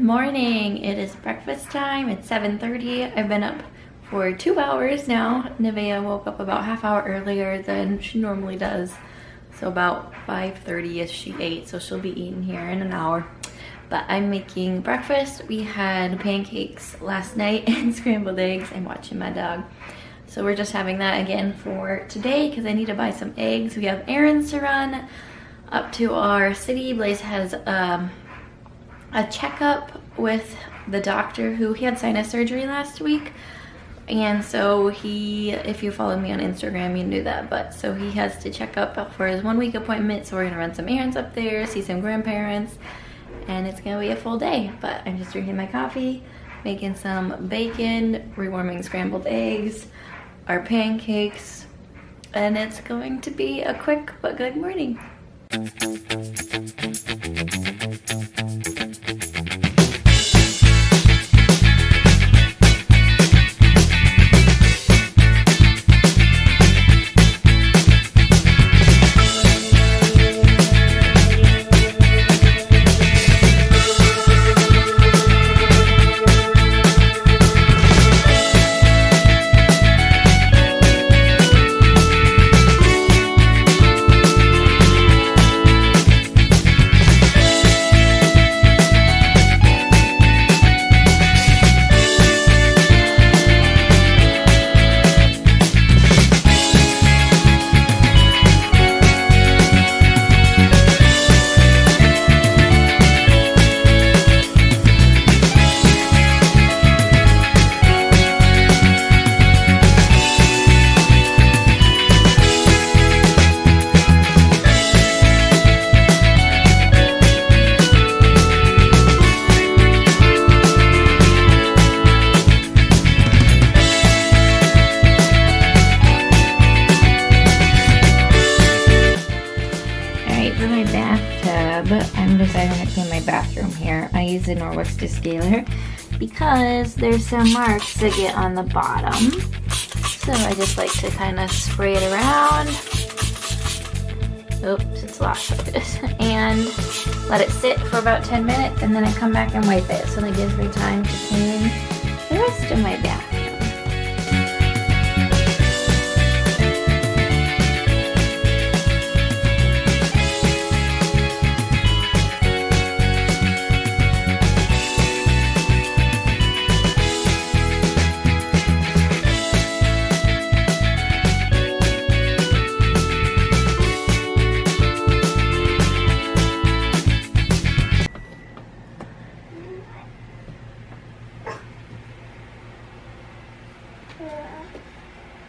morning. It is breakfast time. It's 7.30. I've been up for two hours now. Nevaeh woke up about half hour earlier than she normally does. So about 5.30ish she ate, so she'll be eating here in an hour. But I'm making breakfast. We had pancakes last night and scrambled eggs. I'm watching my dog. So we're just having that again for today because I need to buy some eggs. We have errands to run up to our city. Blaze has um, a checkup with the doctor who he had sinus surgery last week. And so he, if you follow me on Instagram, you knew that. But so he has to check up for his one week appointment. So we're gonna run some errands up there, see some grandparents, and it's gonna be a full day. But I'm just drinking my coffee, making some bacon, rewarming scrambled eggs, our pancakes, and it's going to be a quick but good morning. The Norwex Descaler because there's some marks that get on the bottom. So I just like to kind of spray it around. Oops, it's lost focus. And let it sit for about 10 minutes and then I come back and wipe it. So that gives me time to clean the rest of my bath.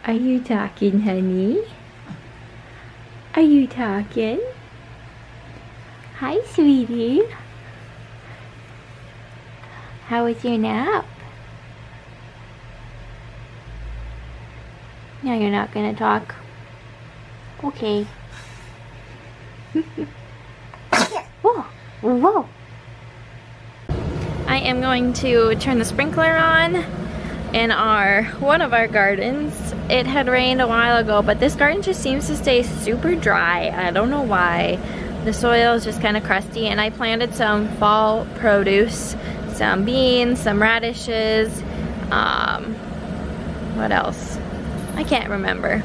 Are you talking, honey? Are you talking? Hi, sweetie. How was your nap? No, you're not gonna talk. Okay. whoa, whoa. I am going to turn the sprinkler on in our one of our gardens. It had rained a while ago, but this garden just seems to stay super dry. I don't know why. The soil is just kind of crusty and I planted some fall produce, some beans, some radishes, um, what else? I can't remember.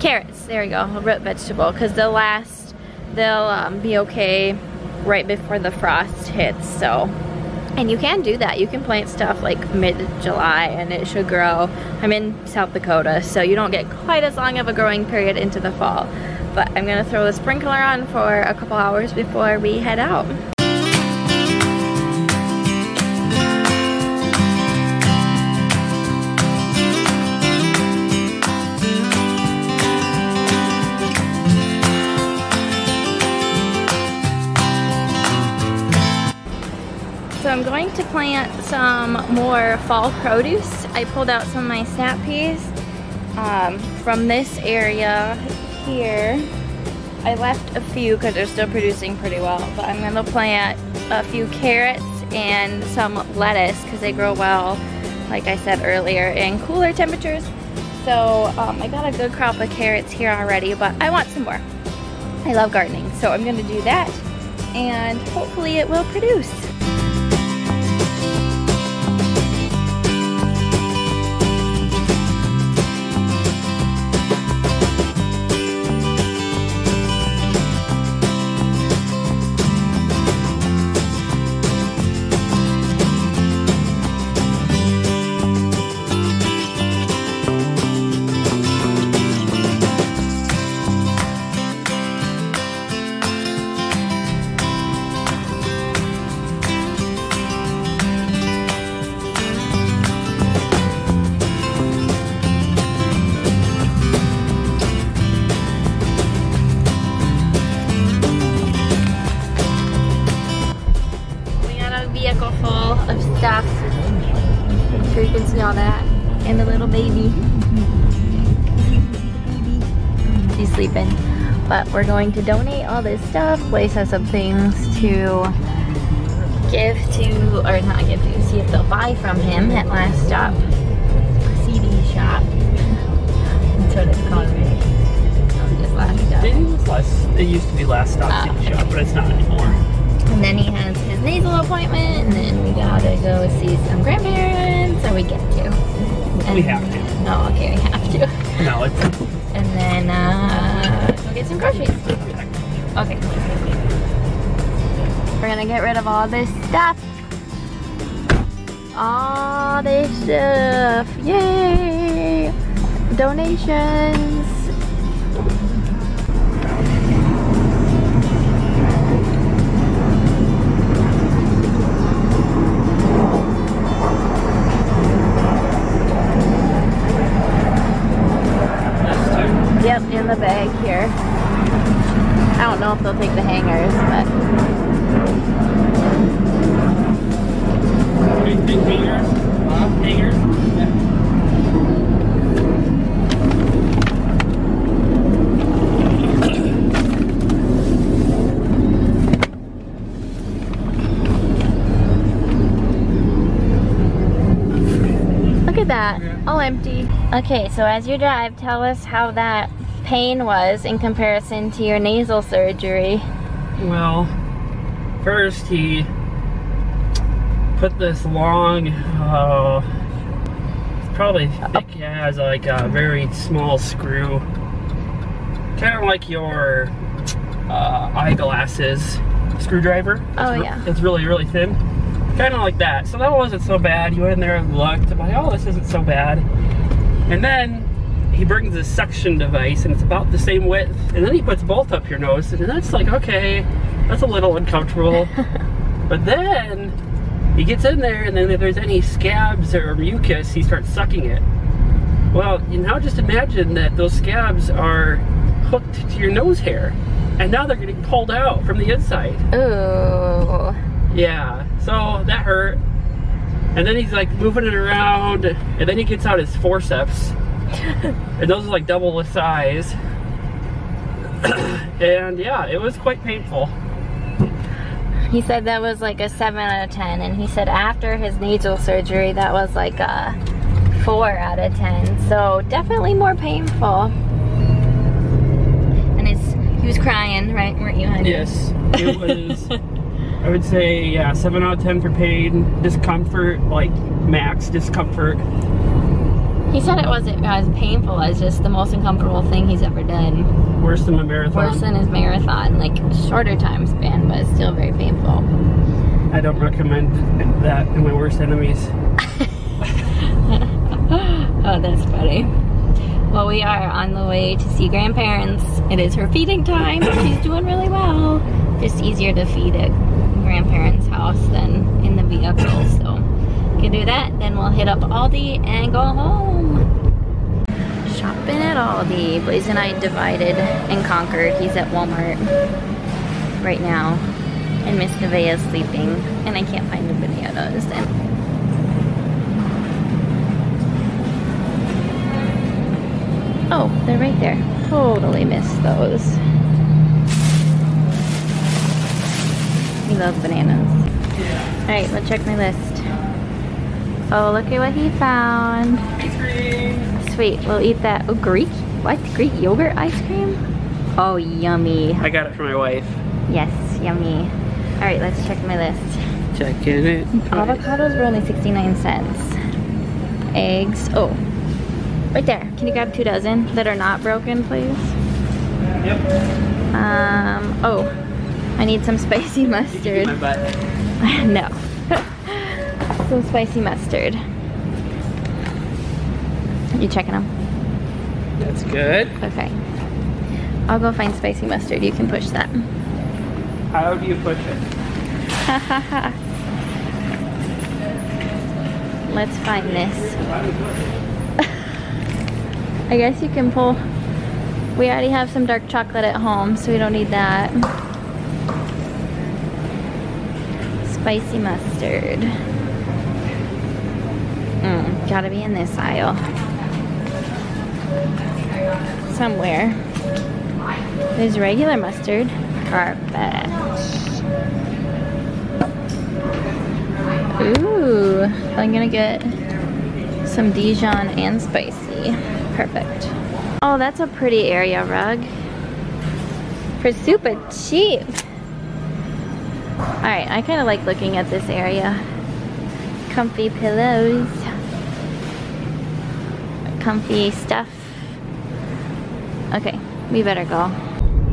Carrots, there we go, a root vegetable, because they'll last, they'll um, be okay right before the frost hits, so and you can do that. You can plant stuff like mid-July and it should grow. I'm in South Dakota, so you don't get quite as long of a growing period into the fall. But I'm gonna throw the sprinkler on for a couple hours before we head out. To plant some more fall produce. I pulled out some of my snap peas um, from this area here. I left a few because they're still producing pretty well, but I'm going to plant a few carrots and some lettuce because they grow well, like I said earlier, in cooler temperatures. So um, I got a good crop of carrots here already, but I want some more. I love gardening, so I'm going to do that and hopefully it will produce. All that. And the little baby. She's sleeping. But we're going to donate all this stuff. Blaze has some things to give to, or not give to, see if they'll buy from him at Last Stop CD shop. That's what it's called, right? Just Last Stop. It was less. It used to be last stop Ah. city shop, but it's not anymore. And then he has his nasal appointment, and then we gotta go see some grandparents, We have to. Oh, okay, we have to. No, it's And then uh, go get some groceries. Okay. We're gonna get rid of all this stuff. All this stuff. Yay! Donations. Yep, in the bag here. I don't know if they'll take the hangers, but hangers. Huh? Hangers. Okay, so as you drive, tell us how that pain was in comparison to your nasal surgery. Well, first he put this long, uh, probably thick as like a very small screw, kind of like your uh, eyeglasses screwdriver. It's Oh, yeah. It's really really thin, kind of like that. So that wasn't so bad. You went in there and looked, I'm like, oh, this isn't so bad. And then he brings this suction device and it's about the same width. And then he puts both up your nose and that's like, okay, that's a little uncomfortable. but then he gets in there and then if there's any scabs or mucus, he starts sucking it. Well, you now just imagine that those scabs are hooked to your nose hair. And now they're getting pulled out from the inside. Ooh. Yeah, so that hurt. And then he's like moving it around, and then he gets out his forceps, and those are like double the size. and yeah, it was quite painful. He said that was like a 7 out of 10, and he said after his nasal surgery, that was like a 4 out of 10. So definitely more painful. And it's, he was crying, right? Weren't you, honey? Yes, it was. I would say yeah, seven out of ten for pain, discomfort, like max discomfort. He said it wasn't as painful as just the most uncomfortable thing he's ever done. Worse than a marathon. Worse than his marathon, like shorter time span, but still very painful. I don't recommend that to my worst enemies. Oh, that's funny. Well, we are on the way to see grandparents. It is her feeding time. She's doing really well. Just easier to feed at grandparents' house than in the vehicle. So, can do that. Then we'll hit up Aldi and go home. Shopping at Aldi. Blaze and I divided and conquered. He's at Walmart right now. And Miss Nevaeh is sleeping. And I can't find the bananas. And Oh, they're right there. Totally missed those. He loves bananas. Alright, let's check my list. Oh, look at what he found. Ice cream. Sweet, we'll eat that. Oh, Greek? What? Greek yogurt ice cream? Oh, yummy. I got it for my wife. Yes, yummy. Alright, let's check my list. Checking it. Avocados were only 69 cents. Eggs. Oh, right there. Can you grab two dozen that are not broken, please? Yep. Um, oh, I need some spicy mustard. No. some spicy mustard. You checking them? That's good. Okay. I'll go find spicy mustard. You can push that. How do you push it? Let's find this. I guess you can pull. We already have some dark chocolate at home, so we don't need that. Spicy mustard. Mm, gotta be in this aisle. Somewhere. There's regular mustard. Perfect. Ooh, I'm gonna get some Dijon and spicy. Perfect. Oh, that's a pretty area rug. For super cheap. Alright, I kind of like looking at this area. Comfy pillows. Comfy stuff. Okay, we better go.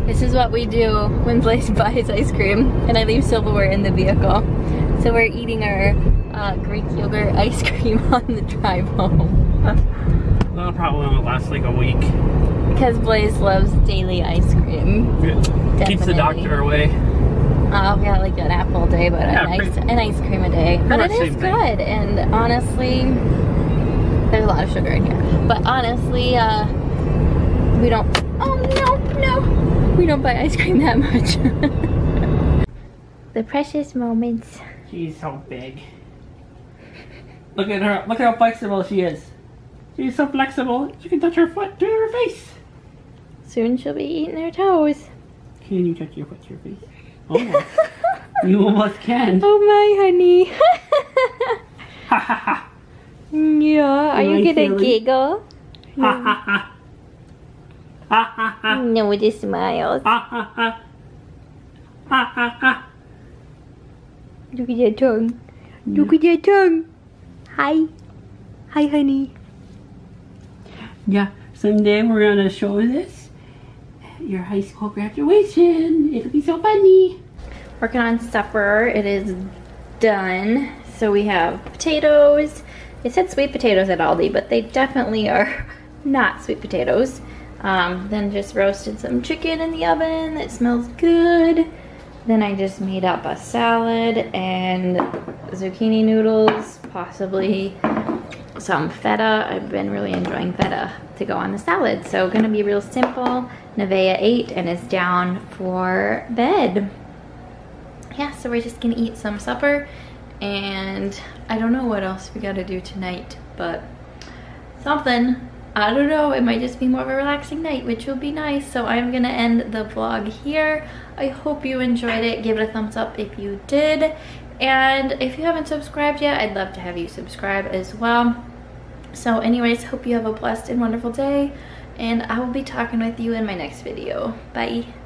This is what we do when Blaze buys ice cream and I leave silverware in the vehicle. So we're eating our uh, Greek yogurt ice cream on the drive home. That'll probably only last like a week. Because Blaze loves daily ice cream. Keeps the doctor away. Oh yeah, like an apple a day, but Yeah, an, ice, an ice cream a day. But it is same thing. good, and honestly, there's a lot of sugar in here. But honestly, uh, we don't. Oh no, no, we don't buy ice cream that much. the precious moments. She's so big. Look at her. Look how flexible she is. She's so flexible. She can touch her foot to her face. Soon she'll be eating her toes. Can you touch your foot to your face? Almost. you almost can. Oh my honey. Yeah, are you Nice gonna feeling. giggle? No, with the smiles. Look at your tongue. Look at your tongue. Hi. Hi, honey. Yeah, someday we're gonna show this your high school graduation. It'll be so funny. Working on supper. It is done. So we have potatoes. It said sweet potatoes at Aldi, but they definitely are not sweet potatoes. Um, then just roasted some chicken in the oven. It smells good. Then I just made up a salad and zucchini noodles, possibly some feta. I've been really enjoying feta to go on the salad. So gonna be real simple. Nevaeh ate and is down for bed. Yeah, so we're just gonna eat some supper and I don't know what else we gotta do tonight, but something. I don't know, it might just be more of a relaxing night, which will be nice. So I'm gonna end the vlog here. I hope you enjoyed it. Give it a thumbs up if you did. And if you haven't subscribed yet, I'd love to have you subscribe as well. So anyways, hope you have a blessed and wonderful day. And I will be talking with you in my next video. Bye.